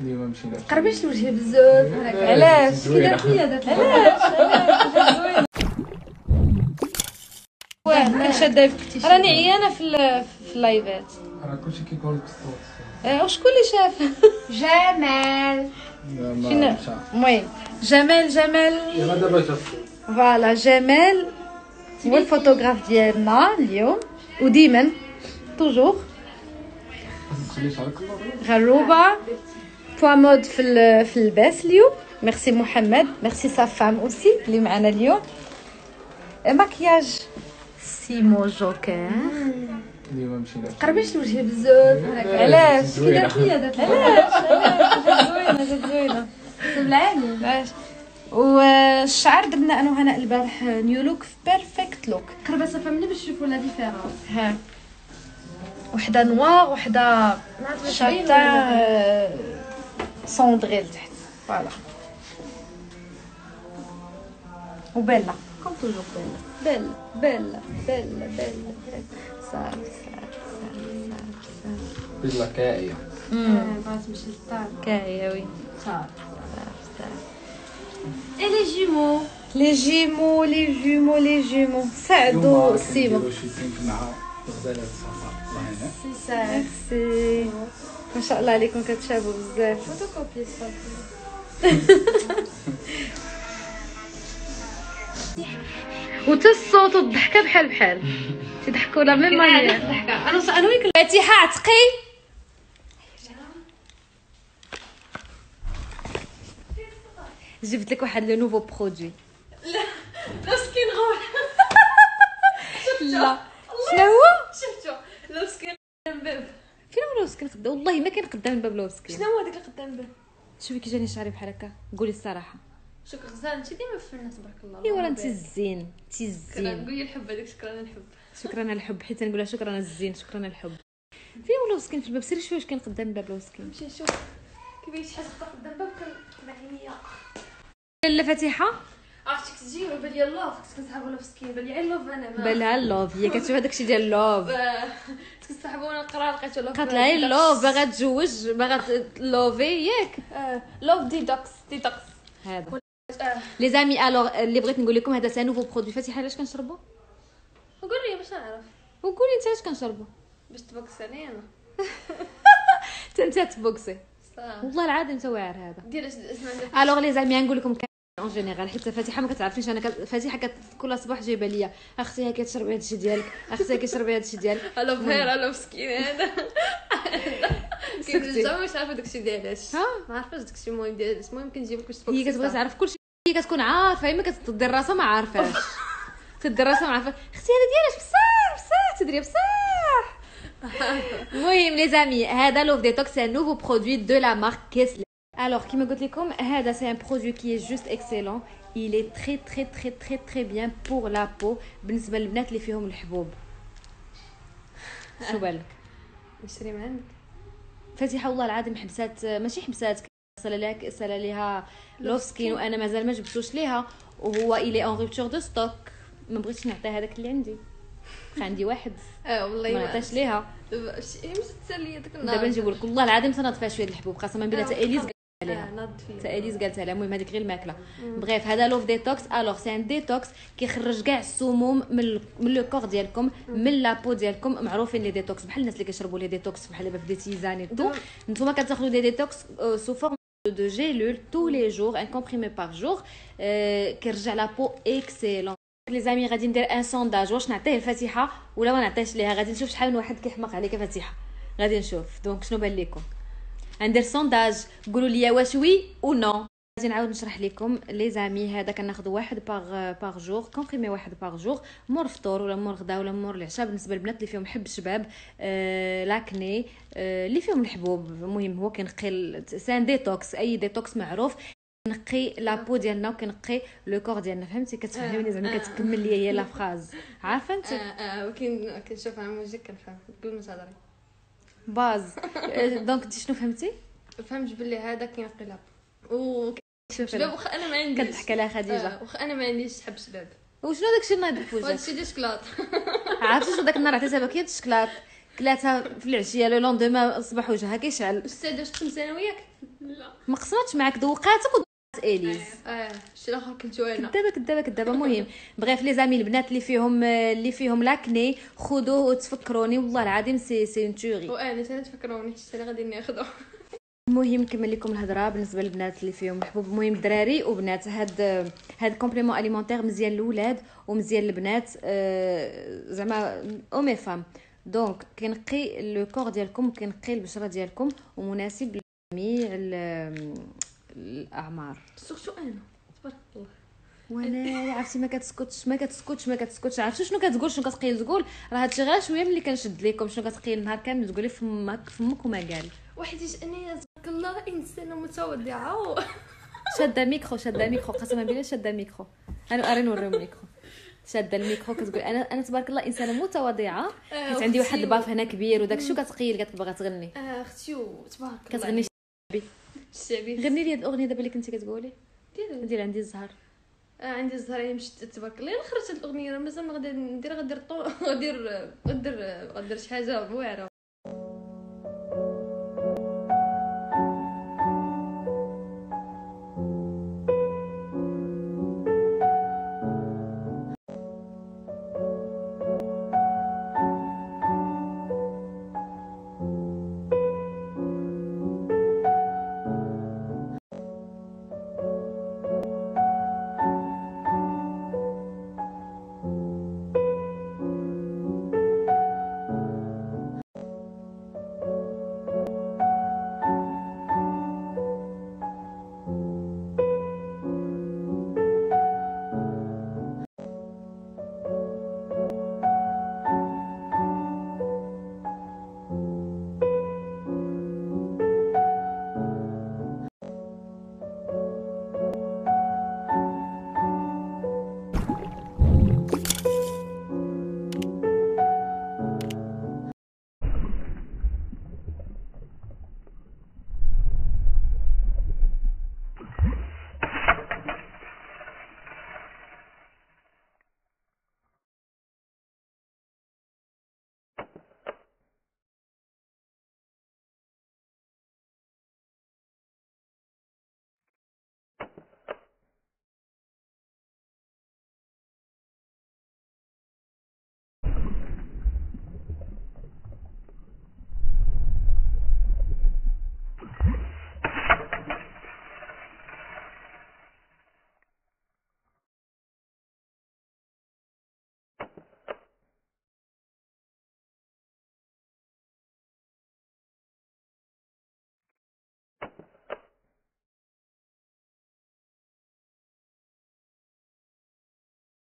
اليوم مشينا قربيش لوجهي بزاف. علاش؟ كي دارت ليا دارت علاش؟ راني عيانة في ال- في اللايفات. راه كلشي كيقول لك الصوت. آه، وشكون اللي شاف؟ جمال. فين المهم. جمال جمال. يلا دابا جا الصوت voilà جمال. هو الفوتوغراف ديالنا اليوم. وديما. توجور. غروبة. بوا مود في ال- في اللباس اليوم ميرسي محمد ميرسي سا فام اوسي اللي معنا اليوم ماكياج سيمو جوكر اليوم مشينا قربيش لوجهي بزاف علاش كي دارت ليا دارت علاش علاش زوينه جات زوينه بالعالي علاش والشعر درنا انا وهنا البارح نيو لوك بيرفكت لوك قربة فهمني باش تشوفوا لا ديفيرونس ها وحده نوار وحده شاطا سوندغي لتحت فوالا وبيلا كوم توجور بيلا بيلا بيلا بيلا بيلا بيلا صار صار بيلا كائية بغات تمشي للدار كايا وي صافي صار اي لي جيمو لي جيمو لي جيمو لي جيمو سعدوا سيمو كنديرو شي سينك ما شاء الله عليكم كتشابوا بزاف فوتوكوبي صافي وتا الصوت والضحكة بحال بحال. تيضحكوا la même manière أنا أنا ويك فاتحه عتقي جبت لك واحد le nouveau produit. Love Skin غور. لا. شنو هو شفتو لو سكين باب خدام والله ما كاين قدام الباب لوسكين شنو هو هذاك اللي قدام باب شوفي كي جاني شعري بحال هكا قولي الصراحة. شكرا غزال انت ديما في الناس تبارك الله. إيوا انت الزين انت الزين قولي الحب هذاك شكرا أنا نحب شكرا الحب. حيت نقولها شكرا الزين شكرا الحب. فين هو لوسكين في الباب؟ سيري شوفي واش كاين قدام الباب لوسكين نمشي نشوف. كيفاش شي حاجة قدام باب كان عينيا لا فاتحة. عرفتك تجي وبان لي اللوف كنت كنسحبوا لوف سكين بان لي غير اللوف أنا بالها اللوف هي كتشوف هذاك الشيء ديال اللوف كنت كنسحبوا وأنا نقرا لقيت لوف قالت لها اللوف باغا تزوج باغا لوفي ياك. لوف ديتوكس ديتوكس هذا. لي زامي الوغ اللي بغيت نقول لكم هذا سي نوفو برودوي فاتحة علاش كنشربو؟ قول لي باش نعرف. وقولي انت علاش كنشربو. باش تبوكس علي أنا انت تبوكسي. والله العظيم انت واعر هذا. alors les amis نقول لكم en général حيت فاتحه ما كتعرفنيش أنا فاتحه كت... كل صباح جايبة ليا. أختي ها كتشربي هادشي ديالك أختي كتشربي هادشي ديالك. Love Hair Love Skin هذا. كنت زعما مش عارفة داكشي ديالاش ها؟ ما عارفاش داكشي المهم ديالاش المهم كنجيب لك هي كتبغي تعرف كلشي هي كتكون عارفة هي ما كتدير راسها ما عارفاش. تدير راسها ما عارفه أختي هذا ديالاش بصح بصح تدري بصح. المهم les amis هذا Love Détox c'est nouveau produit de la marque كيسلي alors كيما قلت لكم هذا c'est un produit qui est juste excellent il est très très très très très bien pour la peau بالنسبة للبنات اللي فيهم الحبوب شو بالك نشري من عندك فاتحه والله العظيم حبسات ماشي حبسات سال لها سال ليها Love Skin وأنا مازال ما جبتوش ليها وهو الي en rupture de stock ما بغيتش نعطيها هذاك اللي عندي عندي واحد آه والله ما عطاش ليها هي مش تسالي هذاك النهار دابا نجيب لك والله العظيم تنظفها شوية الحبوب قسما بالله تا اليز عليها. آه ناض فيه. تا اليز قالت عليها المهم هذيك غير الماكلة. bref هذا Love Detox. alors c'est un détox كيخرج كاع السموم من le corps ديالكم من la peau ديالكم معروفين les détox. بحال الناس اللي كيشربوا les détox بحال دابا في des tisanes تو نتوما كتاخذوا des détox sous forme gélule tous les jours un comprimé par jour. euh, كيرجع la peau excellente les amis غادي ندير un sondage واش نعطيه الفاتحه ولا ما نعطيهش ليها؟ غادي نشوف شحال من واحد كيحماق عليك فاتحه غادي نشوف. donc شنو بان لكم غندير sondage قولوا لي واش oui ou non غادي نعاود نشرح لكم les amis. هذا كناخذ واحد par par jour comprimé واحد par jour مور الفطور ولا مور الغدا ولا مور العشاء. بالنسبة للبنات اللي فيهم حب شباب آه l'acné آه اللي فيهم الحبوب. المهم هو كينقي ال- c'est un détox أي détox معروف. كنقي la peau ديالنا وكنقي le corps ديالنا. فهمتي؟ كتفهمني زعما كتكمل لي هي la phrase عارفة أنت؟ آه. آه. ولكن كنشوف على وجهك كنفهم. قبل ما تهضري باز. donc انت شنو فهمتي؟ فهمت بلي هذا كينقي la peau و شباب واخا أنا ما عنديش. كتضحك عليها خديجة. آه، واخا أنا ما عنديش حب شباب. وشنو داكشي اللي نايض في وجهك الشيء ديال الشكلاط عرفتي شنو داك النهار عطيتها paquet الشكلاط كلاتها في العشية le lendemain صباح وجهها كيشعل. تخمس أنا وياك لا. ما قسمتش معاك ذوقاتك وذوقات إليز. آه شي الآخر كنت وأنا كدابه كدابه كدابه مهم. bref les amis البنات اللي فيهم اللي فيهم l'acné خذوه وتفكروني. والله العظيم c'est c'est une tuerie وأنا ثاني تفكروني أنا غادي ناخذو المهم نكمل لكم الهضرة بالنسبة للبنات اللي فيهم. حبوب المهم دراري وبنات. هاد هاد complément alimentaire مزيان للولاد ومزيان للبنات. آه، زعما homme et femme donc كينقي le corps ديالكم وكينقي البشرة ديالكم. ومناسب لجميع ال- الأعمار. surtout أنا تبارك الله. وأنا عرفتي ما كتسكتش ما كتسكتش ما كتسكتش. عرفتي شنو كتقول شنو كتقيل؟ تقول راه هادشي غير شوية ملي كنشد لكم شنو كتقيل النهار كامل. تقولي فمك فمك وما قال. وحيت أنا تبارك الله إنسانة متواضعه شاده الميكرو شاده الميكرو قسما بالله شاده الميكرو أنا اري نوريهم الميكرو شاده الميكرو. كتقول أنا أنا تبارك الله إنسانة متواضعة. حيت عندي واحد ال baffe هنا كبير وداك الشيء كتقيل كتبغى تغني. أختي تبارك الله. كتغني الشعبي غني لي هاد الأغنية دابا اللي كنتي كتقولي؟ ديال عندي الزهر. آه عندي الزهريه مشت تبارك. الله الا خرجت هاد الأغنية راه مازال ما غادي ندير غدير طو غدير غدير شي حاجة واعرة.